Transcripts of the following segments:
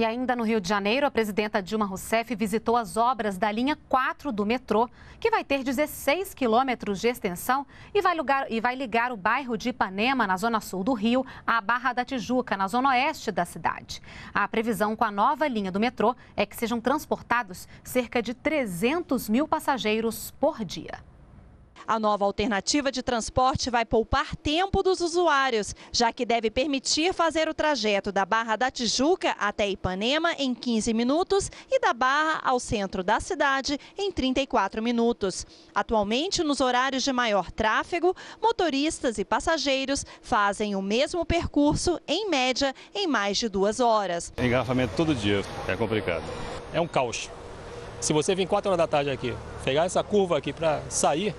E ainda no Rio de Janeiro, a presidenta Dilma Rousseff visitou as obras da linha 4 do metrô, que vai ter 16 quilômetros de extensão e vai, ligar, e vai ligar o bairro de Ipanema, na zona sul do Rio, à Barra da Tijuca, na zona oeste da cidade. A previsão com a nova linha do metrô é que sejam transportados cerca de 300 mil passageiros por dia. A nova alternativa de transporte vai poupar tempo dos usuários, já que deve permitir fazer o trajeto da Barra da Tijuca até Ipanema em 15 minutos e da Barra ao centro da cidade em 34 minutos. Atualmente, nos horários de maior tráfego, motoristas e passageiros fazem o mesmo percurso, em média, em mais de duas horas. Engarrafamento todo dia, é complicado. É um caos. Se você vir 4 horas da tarde aqui, pegar essa curva aqui para sair,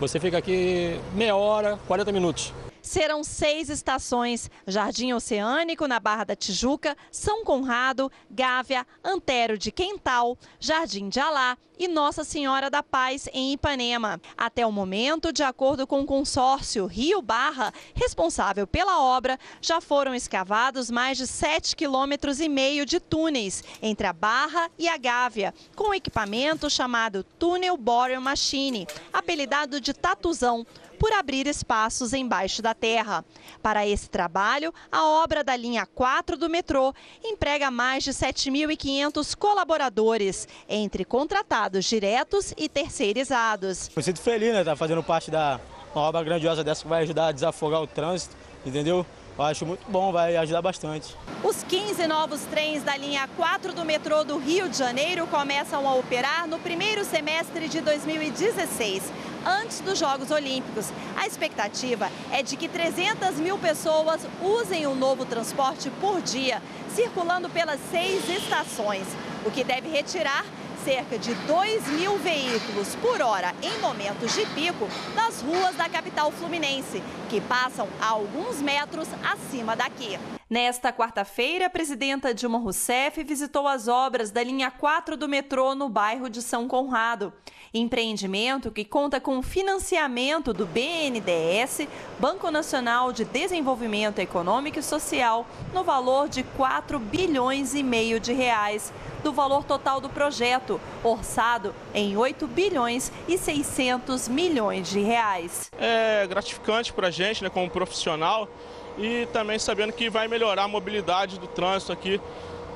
você fica aqui meia hora, 40 minutos. Serão seis estações: Jardim Oceânico, na Barra da Tijuca, São Conrado, Gávea, Antero de Quental, Jardim de Alá e Nossa Senhora da Paz, em Ipanema. Até o momento, de acordo com o consórcio Rio Barra, responsável pela obra, já foram escavados mais de 7,5 km de túneis entre a Barra e a Gávea, com equipamento chamado Túnel Borer Machine, apelidado de Tatuzão por abrir espaços embaixo da terra. Para esse trabalho, a obra da linha 4 do metrô emprega mais de 7.500 colaboradores, entre contratados diretos e terceirizados. Me sinto feliz, né? Tá fazendo parte da uma obra grandiosa dessa que vai ajudar a desafogar o trânsito, entendeu? Eu acho muito bom, vai ajudar bastante. Os 15 novos trens da linha 4 do metrô do Rio de Janeiro começam a operar no primeiro semestre de 2016, antes dos Jogos Olímpicos. A expectativa é de que 300 mil pessoas usem o novo transporte por dia, circulando pelas seis estações, o que deve retirar cerca de 2 mil veículos por hora em momentos de pico nas ruas da capital fluminense, que passam a alguns metros acima daqui. Nesta quarta-feira, a presidenta Dilma Rousseff visitou as obras da linha 4 do metrô no bairro de São Conrado. Empreendimento que conta com financiamento do BNDES, Banco Nacional de Desenvolvimento Econômico e Social, no valor de 4 bilhões e meio de reais do valor total do projeto, orçado em 8 bilhões e 600 milhões de reais. É gratificante para a gente, né, como profissional, e também sabendo que vai melhorar a mobilidade do trânsito aqui.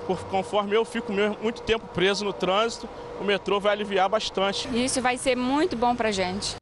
Por, conforme eu fico muito tempo preso no trânsito, o metrô vai aliviar bastante. Isso vai ser muito bom para a gente.